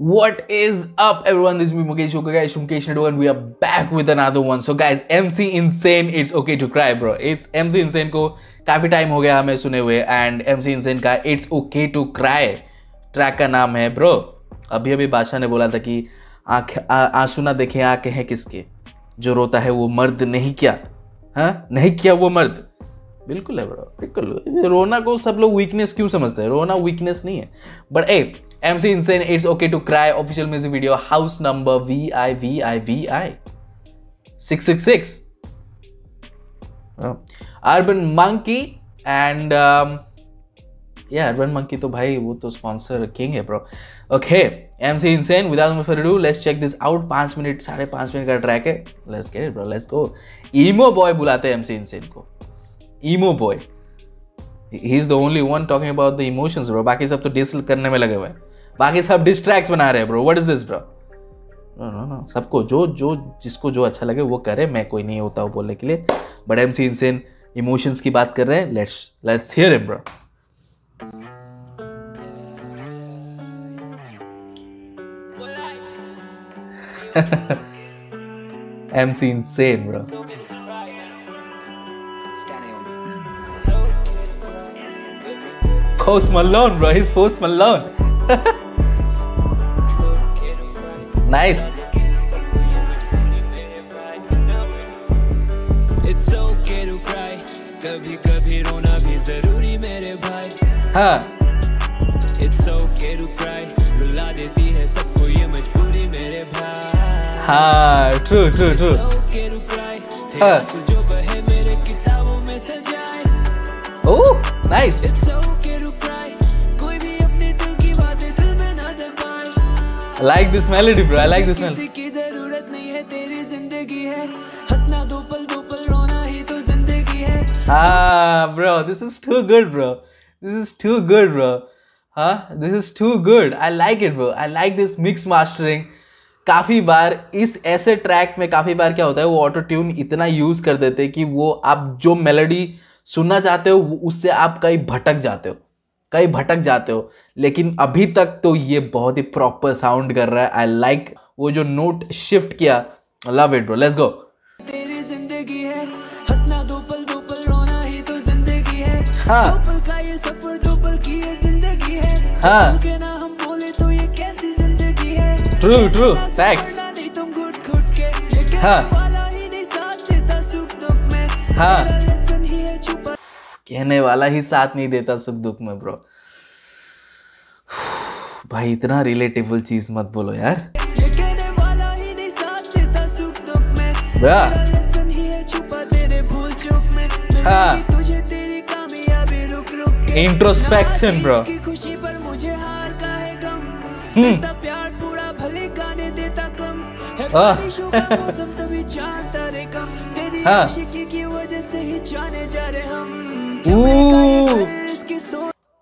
What is up, everyone? This is me, Mukesh Okay, guys, from Mukesh Network, and we are back with another one. So, guys, MC Insane, it's okay to cry, bro. It's MC Insane को काफ़ी time हो गया हमें सुने हुए and MC Insane का It's okay to cry track का नाम है ब्रो अभी अभी बादशाह ने बोला था कि आँख आँसू ना देखे आँखें हैं किसके जो रोता है वो मर्द नहीं क्या हाँ नहीं किया वो मर्द बिल्कुल है ब्रो बिल्कुल रोना को सब लोग वीकनेस क्यों समझते हैं रोना वीकनेस नहीं है but a M C Insane it's okay to cry official music video house number V I V I V I six six six monkey and या अर्बन मंकी तो भाई, वो तो स्पॉन्सर किंग है okay M C Insane without for do let's check this out पाँच मिनट, साढ़े पाँच मिनट का track let's get it bro let's go emo boy बुलाते हैं एम सी को. Emo boy he is the only one talking about the emotions बाकी सब तो डिस करने में लगे हुए हैं. बाकी सब डिस्ट्रैक्ट बना रहे हैं bro what is this bro no no सबको जो जो जिसको जो अच्छा लगे वो करे. मैं कोई नहीं होता हूँ बोलने के लिए. But M C Insane emotions की बात कर रहे हैं. Let's let's hear him bro MC insane, bro. Post Malone, bro. He's Post Malone. nice. It's okay to cry. कभी कभी रोना भी ज़रूरी मेरे भाई। हाँ। To cry. रुला देती है सबको ये मजबूरी मेरे भाई। हाँ ट्रू ट्रू ट्रू हाँ। जो बहे मेरे किताबों में सजाए ओह nice like this melody, bro. I like this melody. की ज़रूरत नहीं है तेरी ज़िंदगी है हंसना दो पल दो पल रोना ही तो ज़िंदगी है Ah, bro, this is too good, bro. This is too good, bro. Huh? This is too good. I like it, bro. I like this mix mastering. काफ़ी बार इस ऐसे ट्रैक में काफ़ी बार क्या होता है वो ऑटो ट्यून इतना यूज़ कर देते हैं कि वो आप जो मेलोडी सुनना चाहते हो उससे आप कहीं भटक जाते हो कहीं भटक जाते हो। लेकिन अभी तक तो ये बहुत ही प्रॉपर साउंड कर रहा है। आई लाइक like वो जो नोट शिफ्ट किया। Love it bro let's go तेरी ज़िंदगी है। हंसना दो पल दो पल रोना ही तो ज़िंदगी है। हाँ। दो पल का ये सफ़र दो पल की ये ज़िंदगी है। हाँ। के ना हम बोले तो ये कैसी ज़िंदगी है। ट्रू ट्रू फैक्ट्स तुम घुट घुट के। ये कहने हाँ। कहने वाला ही साथ नहीं देता सुख दुख में ब्रो भाई इतना रिलेटेबल चीज़ मत बोलो यार। ये कहने वाला ही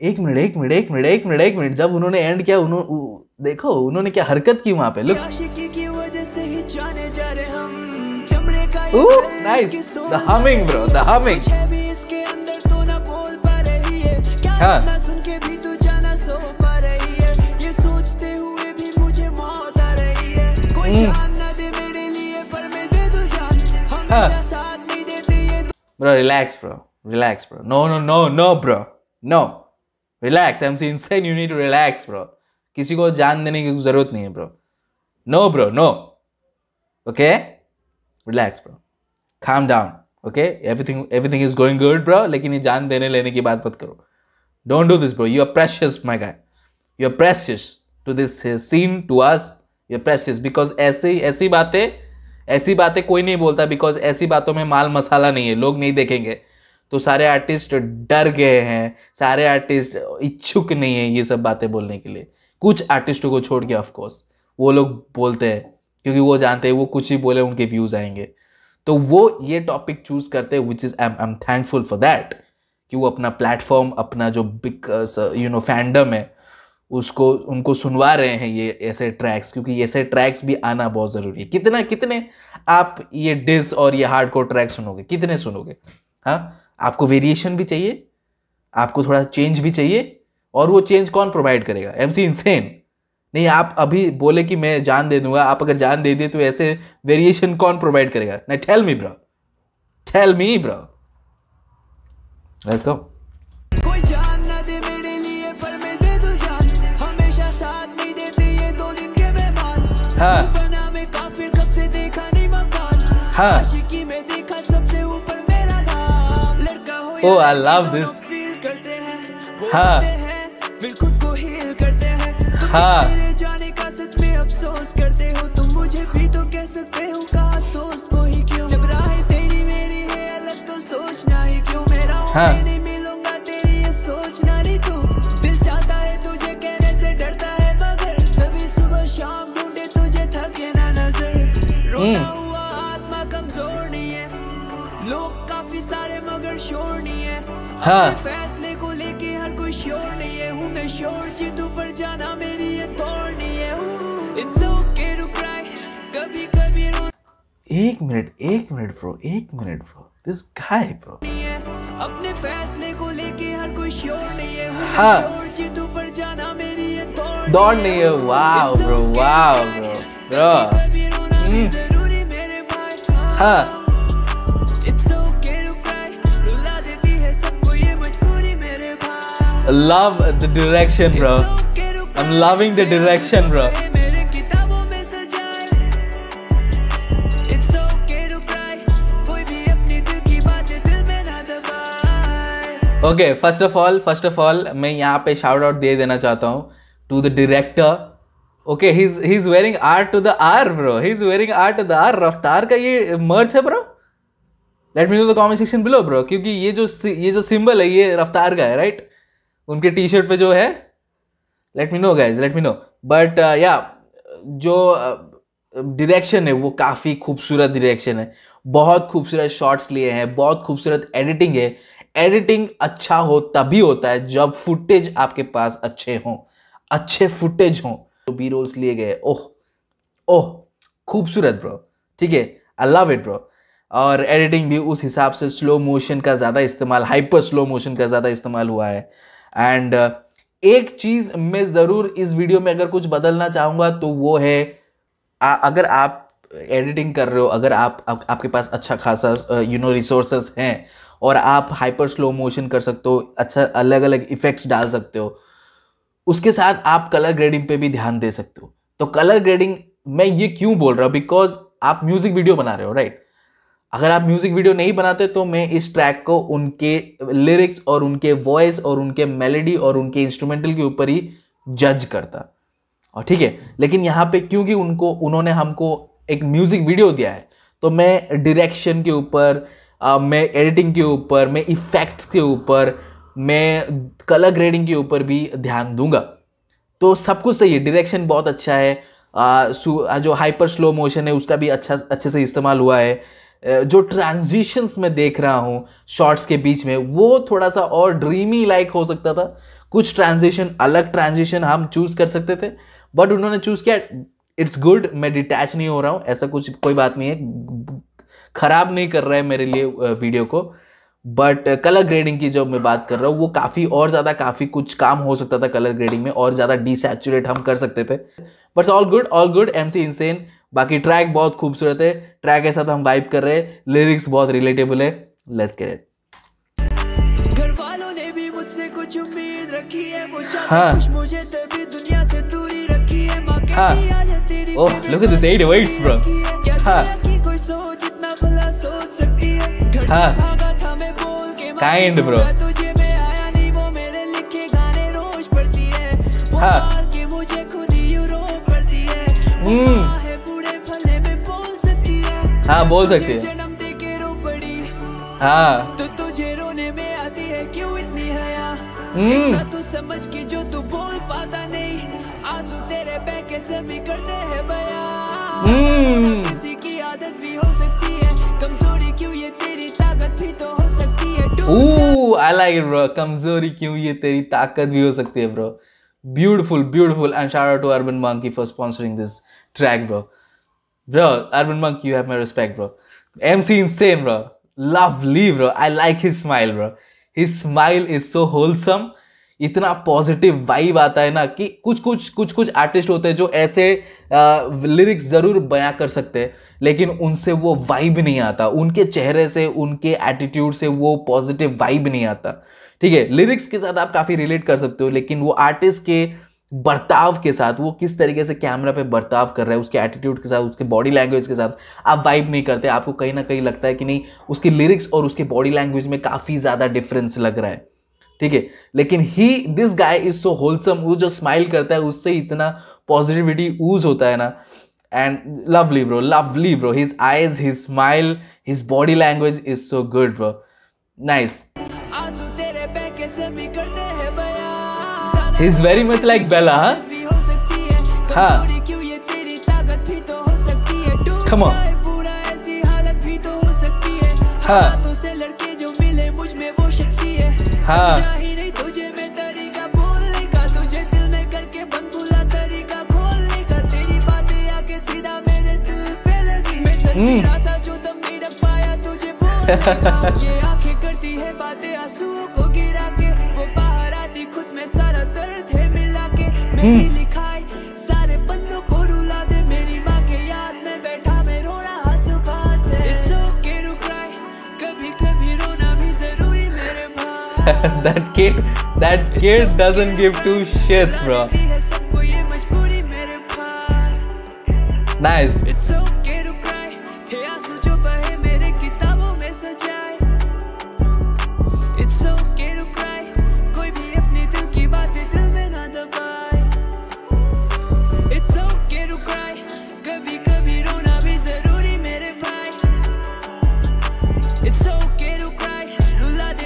एक मिनट एक मिनट एक मिनट एक मिनट एक मिनट जब उन्होंने एंड किया उन्होंने देखो उन्होंने क्या हरकत की वहाँ पे लुक आशिकी की वजह से ही जाने जा रहे हम चमड़े का ये Ooh, घर nice. इसकी सोच The humming, bro, the humming. कुछ है भी इसके अंदर तो ना बोल पा रही है क्या हाँ। ना सुन के भी तू जाना सो पा रही है ये सोचते हुए भी मुझे मौत आ रही है कोई हम्म। जान ना दे पर मैं दे हमेशा हाँ। Bro relax bro relax bro no no no no bro no relax MC Insane you need to relax bro किसी को जान देने की ज़रूरत नहीं है bro no bro no okay relax bro calm down okay everything everything is going good bro लेकिन ये जान देने लेने की बात मत करो do this bro you are precious my guy you are precious to this uh, scene to us you are precious because ऐसे ऐसी बातें ऐसी बातें कोई नहीं बोलता बिकॉज़ ऐसी बातों में माल मसाला नहीं है लोग नहीं देखेंगे तो सारे आर्टिस्ट डर गए हैं, सारे आर्टिस्ट इच्छुक नहीं है ये सब बातें बोलने के लिए। कुछ आर्टिस्टों को छोड़ के ऑफकोर्स वो लोग बोलते हैं, क्योंकि वो जानते हैं, वो कुछ ही बोले, उनके व्यूज़ आएँगे। तो वो ये टॉपिक चूज़ करते हैं which is I I am thankful for that कि वो अपना प्लेटफॉर्म अपना जो बिग यू नो फैंडम है, उसको, उनको सुनवा रहे हैं ये ऐसे ट्रैक्स क्योंकि ऐसे ट्रैक्स भी आना बहुत ज़रूरी है। कितना, कितने आप ये डिस और ये हार्ड कोर ट्रैक सुनोगे? कितने सुनोगे? हाँ? आपको वेरिएशन भी चाहिए आपको थोड़ा चेंज भी चाहिए और वो चेंज कौन प्रोवाइड करेगा? एम सी इंसेन नहीं आप अभी बोले कि मैं जान दे दूँगा आप अगर जान दे दिए तो ऐसे वेरिएशन कौन प्रोवाइड करेगा? नहीं tell me bro tell me bro let's go कोई जान ना दे मेरे लिए पर मैं दे दूँ जान। हमेशा साथ नहीं देते ये दो दिन के मेहमान। हाँ। बना मैं काफिर कब से देखा नहीं मकान। हाँ। हाँ। मेरे जाने का सच में अफसोस करते हो तुम मुझे भी तो कह सकते हो कहा दोस्त को ही क्यों? जब राह तेरी मेरी है अलग तो सोचना ही क्यों? मेरा हूँ हाँ। नहीं मिलूँगा तेरी ये सोचना नहीं तू। दिल चाहता है तुझे कहने से डरता है मगर कभी सुबह शाम ढूंढे तुझे थके ना नज़र। रोता है। फैसले को लेके हर कोई श्योर नहीं है हूँ मैं श्योर जीतू पर जाना मेरी ये तोड़ नहीं है इट्स ओके टू क्राई कभी कभी रो एक मिनट एक मिनट ब्रो एक minute bro this guy bro अपने फैसले को लेके हर कोई श्योर नहीं है हूँ हाँ। मैं श्योर जीतू पर जाना मेरी ये तोड़ दौड़ नहीं है। Wow bro wow bro bro हाँ। Love the direction bro. I'm loving the direction bro. Okay first of all first of all मैं यहाँ पे शाउट आउट दे देना चाहता हूँ to the director okay he is wearing R two the R bro he is wearing R two the R Raftaar का ये merch है bro let me know the comment section below bro क्योंकि ये जो ये जो सिंबल है ये रफ्तार का है राइट उनके टी शर्ट पे जो है let me know guys let me know but या जो डायरेक्शन है, वो काफ़ी खूबसूरत डायरेक्शन है। बहुत खूबसूरत शॉट्स लिए हैं, बहुत खूबसूरत एडिटिंग है। एडिटिंग अच्छा हो, तभी होता है जब फुटेज आपके पास अच्छे हों। अच्छे फुटेज हों। तो बी रोल्स लिए गए, ओह ओह, खूबसूरत ब्रो ठीक है? आई लव इट ब्रो और एडिटिंग भी उस हिसाब से स्लो मोशन का ज़्यादा इस्तेमाल हाइपर स्लो मोशन का ज़्यादा इस्तेमाल हुआ है। एंड एक चीज़ मैं ज़रूर इस वीडियो में अगर कुछ बदलना चाहूँगा तो वो है आ, अगर आप एडिटिंग कर रहे हो अगर आप, आप आपके पास अच्छा खासा यू नो रिसोर्सेस हैं और आप हाइपर स्लो मोशन कर सकते हो अच्छा अलग अलग इफेक्ट्स डाल सकते हो उसके साथ आप कलर ग्रेडिंग पे भी ध्यान दे सकते हो। तो कलर ग्रेडिंग मैं ये क्यों बोल रहा हूँ? बिकॉज़ आप म्यूज़िक वीडियो बना रहे हो राइट अगर आप म्यूज़िक वीडियो नहीं बनाते तो मैं इस ट्रैक को उनके लिरिक्स और उनके वॉइस और उनके मेलेडी और उनके इंस्ट्रूमेंटल के ऊपर ही जज करता। और ठीक है लेकिन यहाँ पे क्योंकि उनको उन्होंने हमको एक म्यूज़िक वीडियो दिया है तो मैं डायरेक्शन के ऊपर मैं एडिटिंग के ऊपर मैं इफेक्ट्स के ऊपर मैं कलर ग्रेडिंग के ऊपर भी ध्यान दूँगा। तो सब कुछ सही है डायरेक्शन बहुत अच्छा है आ, जो हाइपर स्लो मोशन है उसका भी अच्छा अच्छे से इस्तेमाल हुआ है। जो ट्रांजिशंस मैं देख रहा हूँ शॉर्ट्स के बीच में, वो थोड़ा सा और ड्रीमी लाइक हो सकता था। कुछ ट्रांजिशन अलग ट्रांजिशन हम चूज़ कर सकते थे बट उन्होंने चूज़ किया। इट्स गुड मैं डिटैच नहीं हो रहा हूँ, ऐसा कुछ कोई बात नहीं है। खराब नहीं कर रहा है मेरे लिए वीडियो को। बट कलर ग्रेडिंग की जो मैं बात कर रहा हूँ, वो काफ़ी और ज़्यादा काफ़ी कुछ काम हो सकता था कलर ग्रेडिंग में, और ज़्यादा डिसैचुरेट हम कर सकते थे। But all good all good M C Insane बाकी ट्रैक बहुत खूबसूरत है ट्रैक के साथ हम वाइब कर रहे हैं लिरिक्स बहुत रिलेटेबल है लेट्स गेट इट मुझसे कुछ उम्मीद रखी है वो हाँ। मुझे तभी दुनिया से दूरी रखी है माँ हाँ। तेरी ओह, 808s, bro. रखी है। क्या हाँ। कोई सोच इतना भला सोच सकती है घर हाँ। भागा था मैं बोल के माँ Kind, की bro. दूँगा तुझे मैं आया नहीं वो मेरे लिखे गाने रोज पढ़ती है वो हाँ। के मुझे खुद ही यूरोप पढ़ती है हम्म। है बोल सकती है। हाँ तो तुझे रोने में आती है क्यों इतनी हया हम्म। तू समझ के जो तू बोल पाता नहीं आँसू तेरे सभी करते हैं हम्म। बया किसी की आदत भी हो सकती है कमज़ोरी क्यों ये तेरी ताकत भी तो हो सकती है I like it, bro. कमज़ोरी क्यों ये तेरी ताकत भी हो सकती है, bro. Beautiful, beautiful, and shout out to Urban Monkey for sponsoring this track, bro. Bro, Urban Monkey, you have my respect, bro. MC insane, bro. Lovely, bro. I like his smile, bro. His smile is so wholesome. इतना positive vibe आता है ना कि कुछ कुछ कुछ कुछ artist होते हैं जो ऐसे लिरिक्स ज़रूर बयां कर सकते हैं लेकिन उनसे वो वाइब नहीं आता उनके चेहरे से उनके एटीट्यूड से वो पॉजिटिव वाइब नहीं आता ठीक है लिरिक्स के साथ आप काफ़ी रिलेट कर सकते हो लेकिन वो आर्टिस्ट के बर्ताव के साथ, वो किस तरीके से कैमरा पे बर्ताव कर रहा है, उसके एटीट्यूड के साथ, उसके बॉडी लैंग्वेज के साथ, आप वाइब नहीं करते, आपको कहीं ना कहीं लगता है कि नहीं, उसकी लिरिक्स और उसके बॉडी लैंग्वेज में काफ़ी ज़्यादा डिफरेंस लग रहा है। ठीक है? लेकिन he this guy is so wholesome वो जो स्माइल करता है, उससे इतना पॉजिटिविटी यूज़ होता है ना। And lovely bro lovely bro his eyes his smile his body language is so good bro nice is very much like बेला हाँ हो सकती है हाँ। कमज़ोरी लिखाई। सारे बंदों को रुला दे मेरी माँ के याद। में बैठा मैं रो रहा सुबह से। It's okay to cry कभी कभी रोना भी ज़रूरी मेरे भाई। That kid that kid doesn't give two shits bro. nice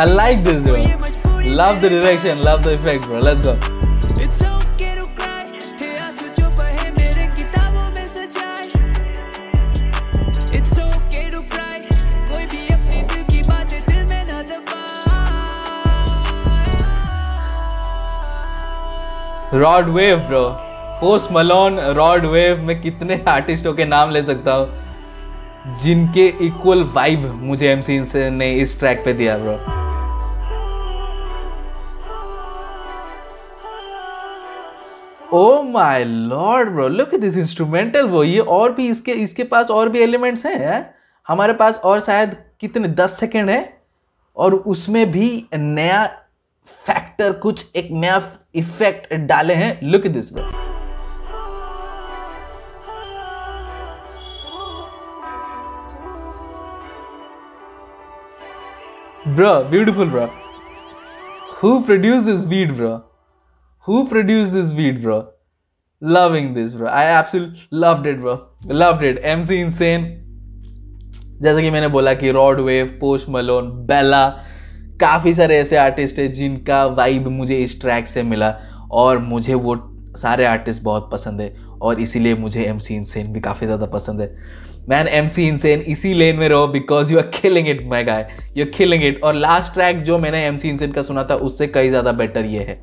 I like this bro love the direction, love the effect, bro. Let's go. Rod Wave bro Post Malone Rod Wave में कितने आर्टिस्टों के नाम ले सकता हूँ? जिनके इक्वल वाइब मुझे एमसी ने इस ट्रैक पे दिया bro oh my lord bro look this instrumental वो ये और भी इसके इसके पास और भी एलिमेंट्स हैं हैं? हमारे पास और शायद कितने दस सेकेंड है और उसमें भी नया फैक्टर कुछ एक नया इफ़ेक्ट डाले हैं look this bro Bro, beautiful, bro. Who produced this beat, bro? Who produced this beat, bro? Loving this, bro. I absolutely loved it, bro. Loved it. MC Insane. जैसा कि मैंने बोला कि Rod Wave Post Malone Bella काफ़ी सारे ऐसे artist हैं जिनका वाइब मुझे इस ट्रैक से मिला और मुझे वो सारे आर्टिस्ट बहुत पसंद है और इसीलिए मुझे एम सी इनसेन भी काफ़ी ज़्यादा पसंद है मैन एम सी इनसेन इसी लेन में रहो because you are killing it my guy you are killing it और लास्ट ट्रैक जो मैंने एम सी इनसेन का सुना था उससे कई ज़्यादा बेटर ये है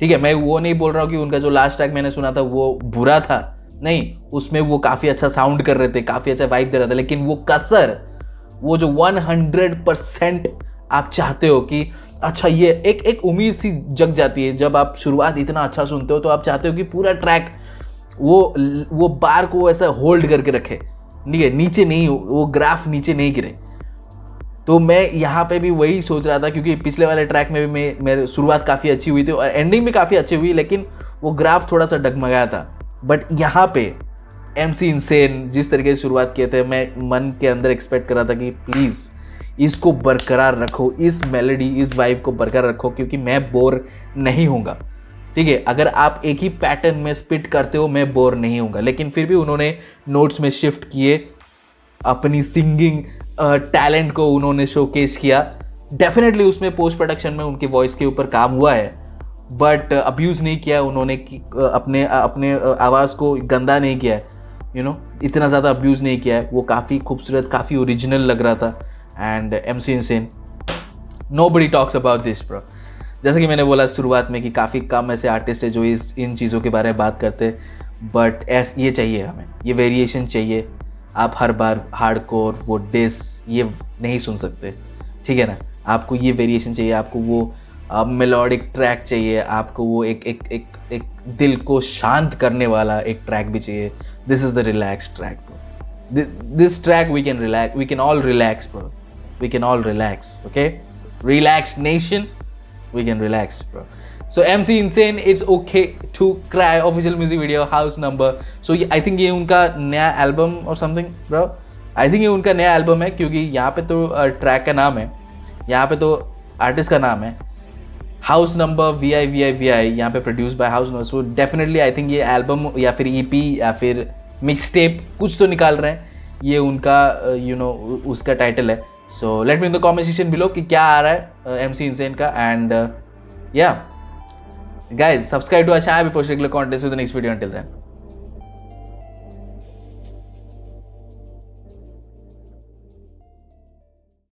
ठीक है, मैं वो नहीं बोल रहा हूँ कि उनका जो लास्ट ट्रैक मैंने सुना था वो बुरा था। नहीं, उसमें वो काफ़ी अच्छा साउंड कर रहे थे, काफ़ी अच्छा वाइब दे रहा था, लेकिन वो कसर, वो जो 100 परसेंट आप चाहते हो कि अच्छा ये एक एक उम्मीद सी जग जाती है। जब आप शुरुआत इतना अच्छा सुनते हो तो आप चाहते हो कि पूरा ट्रैक वो वो बार को ऐसा होल्ड करके रखे। ठीक है, नीचे नहीं वो ग्राफ नीचे नहीं गिरे। तो मैं यहाँ पे भी वही सोच रहा था, क्योंकि पिछले वाले ट्रैक में भी मैं, मेरी शुरुआत काफ़ी अच्छी हुई थी और एंडिंग भी काफ़ी अच्छी हुई, लेकिन वो ग्राफ थोड़ा सा डगमगाया था। बट यहाँ पे एम सी इंसेन जिस तरीके से शुरुआत किए थे, मैं मन के अंदर एक्सपेक्ट कर रहा था कि प्लीज़ इसको बरकरार रखो, इस मेलोडी इस वाइब को बरकरार रखो, क्योंकि मैं बोर नहीं होऊँगा। ठीक है, अगर आप एक ही पैटर्न में स्पिट करते हो, मैं बोर नहीं होऊँगा। लेकिन फिर भी उन्होंने नोट्स में शिफ्ट किए, अपनी सिंगिंग टैलेंट को उन्होंने शोकेस किया। डेफिनेटली उसमें पोस्ट प्रोडक्शन में उनकी वॉइस के ऊपर काम हुआ है। बट अब्यूज़ नहीं किया उन्होंने अपने अपने आवाज़ को गंदा नहीं किया है। यू नो इतना ज़्यादा अब्यूज़ नहीं किया है। वो काफ़ी खूबसूरत, काफ़ी ओरिजिनल लग रहा था। And M C Insane nobody talks about this bro जैसे कि मैंने बोला शुरुआत में कि काफ़ी कम ऐसे आर्टिस्ट है जो इस, इन चीज़ों के बारे में बात करते बट ऐस, ये चाहिए हमें। ये वेरिएशन चाहिए। आप हर बार हार्ड कोर वो डिस ये नहीं सुन सकते। ठीक है ना? आपको ये वेरिएशन चाहिए, आपको वो मेलोडिक ट्रैक चाहिए, आपको वो एक एक एक एक दिल को शांत करने वाला एक ट्रैक भी चाहिए। This is the relax track bro this track we can relax we can all relax bro we can all relax okay relax nation we can relax relax bro so mc insane, it's okay to cry. Official music video, house number. So I think ये उनका नया album और something bro I think ये उनका नया album है क्योंकि यहाँ पे तो ट्रैक का नाम है। यहाँ पे तो आर्टिस्ट का नाम है। House number V I V I V I यहाँ पे produce by house number so definitely I think ये एल्बम या फिर ई पी या फिर मिक्स टेप कुछ तो निकाल रहे हैं। ये उनका यू नो उसका टाइटल है। So let me in the comment section below कि क्या आ रहा है एम सी इंसेन का। And yeah guys subscribe to अच्छा भी post regular contest with next video until then